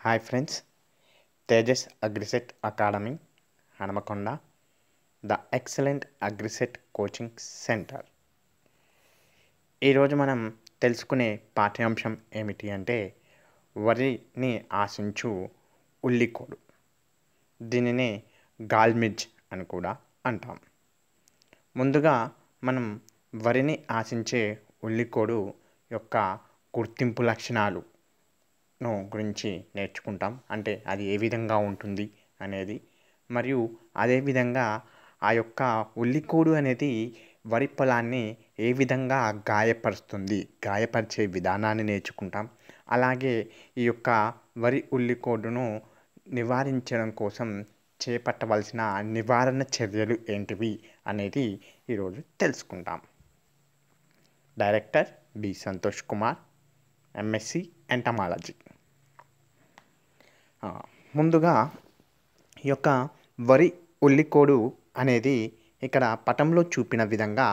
Hi friends Tejas AGRICET academy Hanumakonda the excellent AGRICET coaching centre ఈరోజు మనం తెలుసుకునే పాఠ్యాంశం ఏమిటి అంటే వరిని ఆశించు ఉల్లికోడు. దీనినే గాల్మిజ్ అని కూడా అంటాం. ముందుగా మనం వరిని ఆశించే ఉల్లికోడు యొక్క గుర్తింపు లక్షణాలు ను గురించి నేర్చుకుంటాం. అంటే అది ఏ విధంగా ఉంటుంది అనేది. మరియు అదేవిధంగా ఆ యొక్క ఉల్లికోడు అనేది వరి పొలాన్ని ఏ విధంగా గాయపరుస్తుంది గాయపరిచే విధానాన్ని నేర్చుకుంటాం. అలాగే ఈ యొక్క వరి ఉల్లికోడును నివారించడం కోసం చేపట్టవలసిన నివారణ చర్యలు ఏంటివి అనేది ఈరోజు తెలుసుకుంటాం. Director B Santosh Kumar MSc entomology ముందుగా ఈ యొక్క వరి ఉల్లికోడు అనేది ఇక్కడ పటంలో చూపిన విధంగా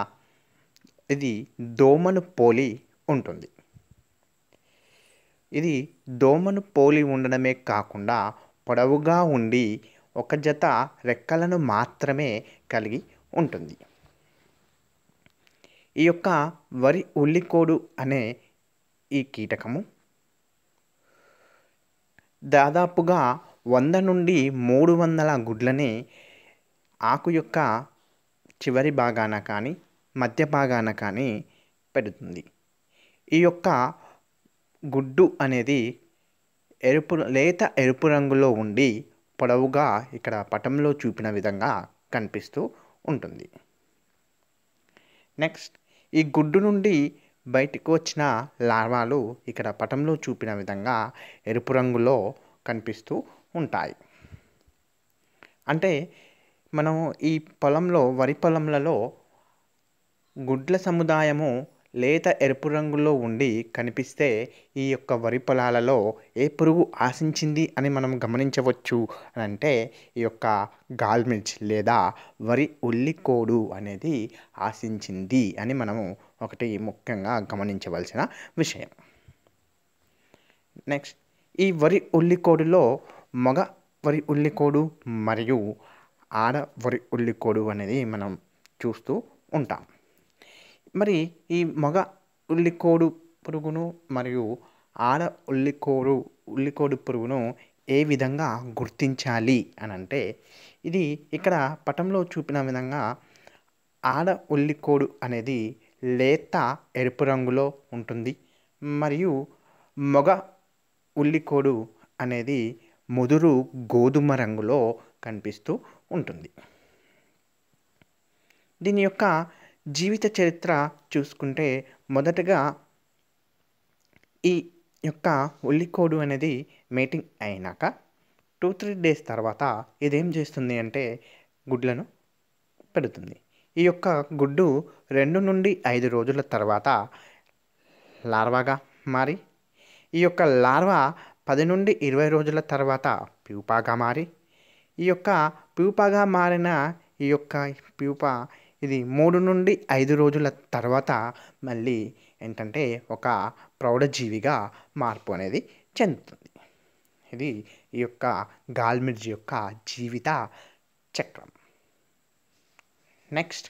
ఇది దోమను పోలి ఉంటుంది. ఇది దోమను పోలి ఉండడమే కాకుండా పొడవుగా ఉండి ఒక జత రెక్కలను మాత్రమే కలిగి ఉంటుంది. ఈ యొక్క వరి ఉల్లికోడు అనే ఈ కీటకము దాదాపుగా వంద నుండి మూడు వందల గుడ్లని ఆకు యొక్క చివరి భాగాన కానీ మధ్య భాగాన కానీ పెడుతుంది. ఈ యొక్క గుడ్డు అనేది ఎరుపు లేత ఎరుపు రంగులో ఉండి పొడవుగా ఇక్కడ పటంలో చూపిన విధంగా కనిపిస్తూ ఉంటుంది. నెక్స్ట్ ఈ గుడ్డు నుండి బయటకు వచ్చిన లార్వాలు ఇక్కడ పటంలో చూపిన విధంగా ఎరుపు రంగులో కనిపిస్తూ ఉంటాయి. అంటే మనం ఈ పొలంలో వరి పొలంలలో గుడ్ల సముదాయము లేత ఎరుపు రంగులో ఉండి కనిపిస్తే ఈ యొక్క వరి పొలాలలో ఏ పురుగు ఆశించింది అని మనం గమనించవచ్చు అని అంటే ఈ యొక్క గాల్మిర్చ్ లేదా వరి ఉల్లికోడు అనేది ఆశించింది అని మనము ఒకటి ముఖ్యంగా గమనించవలసిన విషయం. నెక్స్ట్ ఈ వరి ఉల్లికోడులో మగ వరి ఉల్లికోడు మరియు ఆడ వరి ఉల్లికోడు అనేది మనం చూస్తూ ఉంటాం. మరి ఈ మగ ఉల్లికోడు పురుగును మరియు ఆడ ఉల్లికోడు ఉల్లికోడు పురుగును ఏ విధంగా గుర్తించాలి అని అంటే ఇది ఇక్కడ పటంలో చూపిన విధంగా ఆడ ఉల్లికోడు అనేది లేత ఎరుపు రంగులో ఉంటుంది. మరియు మగ ఉల్లికోడు అనేది ముదురు గోధుమ రంగులో కనిపిస్తూ ఉంటుంది. దీని యొక్క జీవిత చరిత్ర చూసుకుంటే మొదటగా ఈ యొక్క ఉల్లికోడు అనేది మేటింగ్ అయినాక టూ త్రీ డేస్ తర్వాత ఇదేం చేస్తుంది అంటే గుడ్లను పెడుతుంది. ఈ యొక్క గుడ్డు రెండు నుండి ఐదు రోజుల తర్వాత లార్వాగా మారి ఈ యొక్క లార్వా పది నుండి ఇరవై రోజుల తర్వాత ప్యూపాగా మారి ఈ యొక్క ప్యూపాగా మారిన ఈ యొక్క ప్యూపా ఇది మూడు నుండి ఐదు రోజుల తర్వాత మళ్ళీ ఏంటంటే ఒక ప్రౌఢజీవిగా మార్పు అనేది చెందుతుంది. ఇది ఈ యొక్క గాల్మిర్చి యొక్క జీవిత చక్రం. నెక్స్ట్.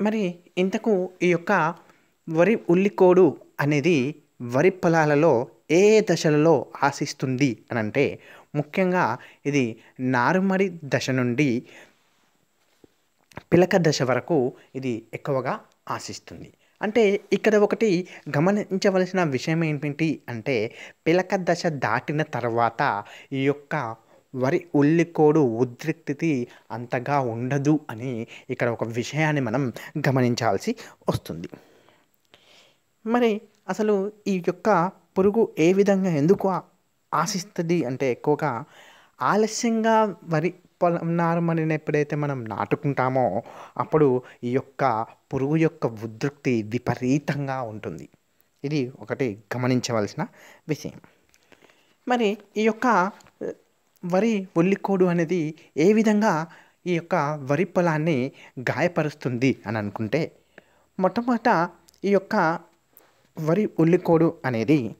మరి ఇంతకు ఈ యొక్క వరి ఉల్లికోడు అనేది వరి పొలాలలో ఏ దశలలో ఆశిస్తుంది అని అంటే ముఖ్యంగా ఇది నారుమడి దశ నుండి పిలక దశ వరకు ఇది ఎక్కువగా ఆశిస్తుంది. అంటే ఇక్కడ ఒకటి గమనించవలసిన విషయం ఏంటి అంటే పిలక దశ దాటిన తర్వాత ఈ యొక్క వరి ఉల్లికోడు ఉద్రిక్తి అంతగా ఉండదు అని ఇక్కడ ఒక విషయాన్ని మనం గమనించాల్సి వస్తుంది. మరి అసలు ఈ యొక్క పురుగు ఏ విధంగా ఎందుకు ఆశిస్తుంది అంటే ఎక్కువగా ఆలస్యంగా వరి పొలం నారుమడిని ఎప్పుడైతే మనం నాటుకుంటామో అప్పుడు ఈ యొక్క పురుగు యొక్క ఉద్రిక్తి విపరీతంగా ఉంటుంది. ఇది ఒకటి గమనించవలసిన విషయం. మరి ఈ యొక్క వరి ఒల్లికోడు అనేది ఏ విధంగా ఈ యొక్క వరి పొలాన్ని గాయపరుస్తుంది అని అనుకుంటే మొట్టమొదట ఈ యొక్క వరి ఒల్లికోడు అనేది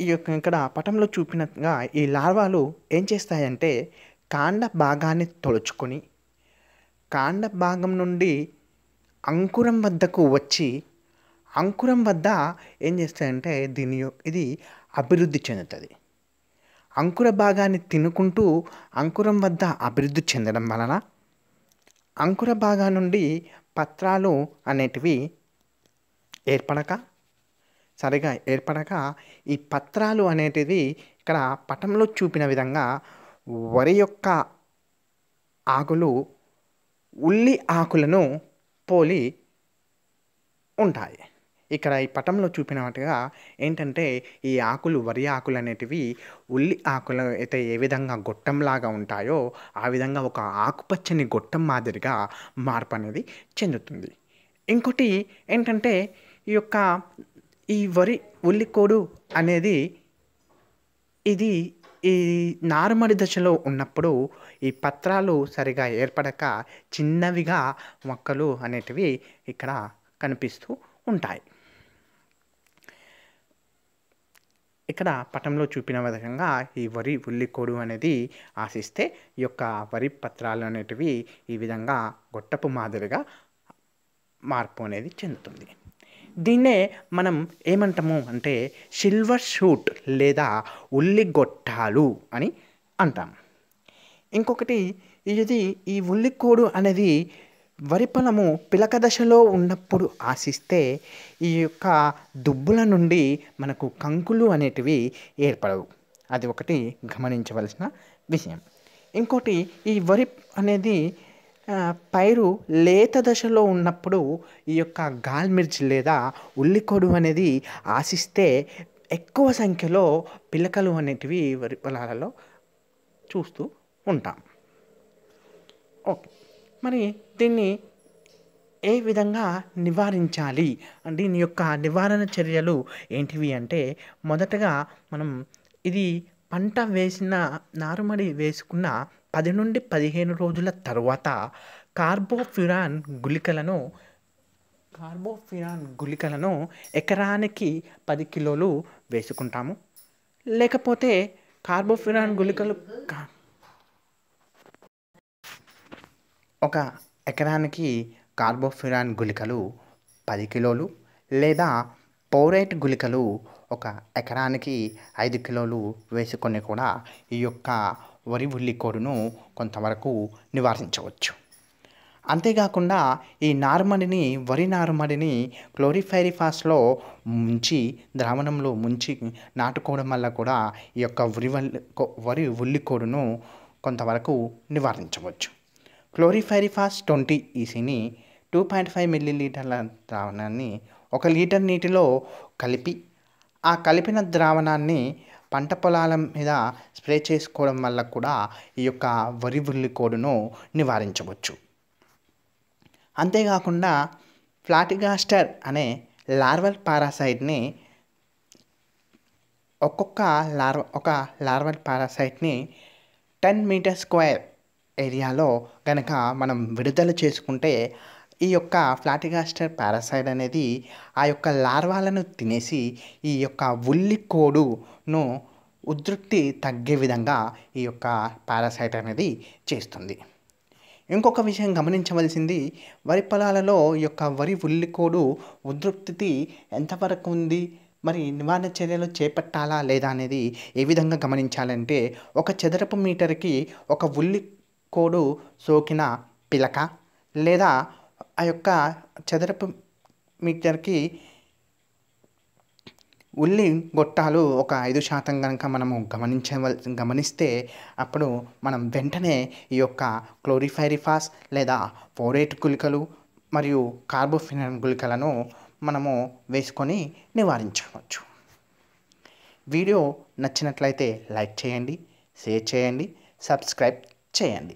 ఈ యొక్క ఇక్కడ పటంలో చూపినట్టుగా ఈ లార్వాలు ఏం చేస్తాయంటే కాండ భాగాన్ని తొలుచుకొని కాండ భాగం నుండి అంకురం వద్దకు వచ్చి అంకురం వద్ద ఏం చేస్తాయంటే దీని ఇది అభివృద్ధి చెందుతుంది. అంకుర భాగాన్ని తినుకుంటూ అంకురం వద్ద అభివృద్ధి చెందడం వలన అంకుర భాగం నుండి పత్రాలు అనేటివి ఏర్పడక సరిగా ఏర్పడక ఈ పత్రాలు అనేటివి ఇక్కడ పటంలో చూపిన విధంగా వరి యొక్క ఆకులు ఉల్లి ఆకులను పోలి ఉంటాయి. ఇక్కడ ఈ పటంలో చూపినట్టుగా ఏంటంటే ఈ ఆకులు వరి ఆకులు అనేటివి ఉల్లి ఆకులు అయితే ఏ విధంగా గొట్టంలాగా ఉంటాయో ఆ విధంగా ఒక ఆకుపచ్చని గొట్టం మాదిరిగా మార్పు అనేది చెందుతుంది. ఇంకోటి ఏంటంటే ఈ యొక్క ఈ వరి ఉల్లికోడు అనేది ఇది ఈ నారుమడి దశలో ఉన్నప్పుడు ఈ పత్రాలు సరిగా ఏర్పడక చిన్నవిగా మొక్కలు అనేటివి ఇక్కడ కనిపిస్తూ ఉంటాయి. ఇక్కడ పటంలో చూపిన విధంగా ఈ వరి ఉల్లికోడు అనేది ఆశిస్తే ఈ యొక్క వరి పత్రాలు అనేటివి ఈ విధంగా గొట్టపు మాదిరిగా మార్పు అనేది చెందుతుంది. దీన్నే మనం ఏమంటాము అంటే సిల్వర్ షూట్ లేదా ఉల్లిగొట్టాలు అని అంటాం. ఇంకొకటి ఇది ఈ ఉల్లికోడు అనేది వరి పొలము పిలక దశలో ఉన్నప్పుడు ఆశిస్తే ఈ యొక్క దుబ్బుల నుండి మనకు కంకులు అనేటివి ఏర్పడవు. అది ఒకటి గమనించవలసిన విషయం. ఇంకోటి ఈ వరి అనేది పైరు లేత దశలో ఉన్నప్పుడు ఈ యొక్క గాల్మిర్చి లేదా ఉల్లికొడు అనేది ఆశిస్తే ఎక్కువ సంఖ్యలో పిలకలు అనేటివి వరి పొలాలలో చూస్తూ ఉంటాం. ఓకే. మరి దీన్ని ఏ విధంగా నివారించాలి? దీని యొక్క నివారణ చర్యలు ఏంటివి అంటే మొదటగా మనం ఇది పంట వేసిన నారుమడి వేసుకున్న పది నుండి పదిహేను రోజుల తర్వాత కార్బోఫ్యురాన్ గుళికలను కార్బోఫిరాన్ గుళికలను ఎకరానికి పది కిలోలు వేసుకుంటాము. లేకపోతే కార్బోఫిరాన్ గుళికలు ఒక ఎకరానికి కార్బోఫిరాన్ గుళికలు పది కిలోలు లేదా పౌరేట్ గుళికలు ఒక ఎకరానికి ఐదు కిలోలు వేసుకొని కూడా ఈ యొక్క వరి ఉల్లి కోడును కొంతవరకు నివారించవచ్చు. అంతేకాకుండా ఈ నారుమడిని వరి నారుమడిని క్లోరిఫైరిఫాస్లో ముంచి ద్రావణంలో ముంచి నాటుకోవడం వల్ల కూడా ఈ యొక్క వరి వరి ఉల్లికోడును కొంతవరకు నివారించవచ్చు. క్లోరిఫైరిఫాస్ ట్వంటీ ఈసీని టూ పాయింట్ ఫైవ్ మిల్లీ లీటర్ల ద్రావణాన్ని ఒక లీటర్ నీటిలో కలిపి ఆ కలిపిన ద్రావణాన్ని పంట పొలాల మీద స్ప్రే చేసుకోవడం వల్ల కూడా ఈ యొక్క వరి ఉల్లికోడును నివారించవచ్చు. అంతేకాకుండా ఫ్లాటిగాస్టర్ అనే లార్వల్ పారాసైట్ని ఒక్కొక్క లార్వ ఒక లార్వల్ పారాసైట్ని టెన్ మీటర్ స్క్వేర్ ఏరియాలో కనుక మనం విడుదల చేసుకుంటే ఈ యొక్క ఫ్లాటిగాస్టర్ పారాసైడ్ అనేది ఆ యొక్క లార్వాలను తినేసి ఈ యొక్క ఉల్లి కోడును ఉధృతి తగ్గే విధంగా ఈ యొక్క పారాసైట్ అనేది చేస్తుంది. ఇంకొక విషయం గమనించవలసింది వరి పొలాలలో ఈ యొక్క వరి ఉల్లికోడు ఉధృప్తి ఎంతవరకు ఉంది? మరి నివారణ చర్యలు చేపట్టాలా లేదా అనేది ఏ విధంగా గమనించాలంటే ఒక చదరపు మీటర్కి ఒక ఉల్లి కోడు సోకిన పిలక లేదా ఆ యొక్క చదరపు మీటర్కి ఉల్లి గొట్టాలు ఒక ఐదు శాతం కనుక మనము గమనించవల్ గమనిస్తే అప్పుడు మనం వెంటనే ఈ యొక్క క్లోరిఫైరిఫాస్ లేదా ఫోరేట్ గుళికలు మరియు కార్బోఫినాన్ గుళికలను మనము వేసుకొని నివారించవచ్చు. వీడియో నచ్చినట్లయితే లైక్ చేయండి షేర్ చేయండి సబ్స్క్రైబ్ చేయండి.